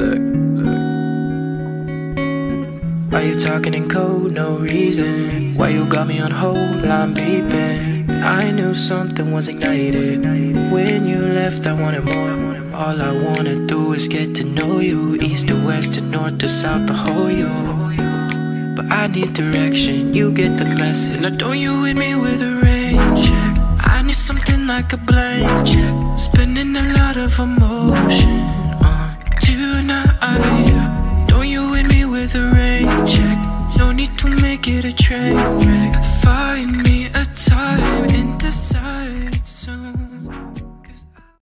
Look, look. Why you talking in code? No reason. Why you got me on hold? I'm beeping. I knew something was ignited. When you left, I wanted more. All I wanna do is get to know you East to west to north to south, the whole you But I need direction, you get the message Now don't you hit me with a rain check I need something like a blank check Spending a lot of emotion terrain check. No need to make it a train wreck. Find me.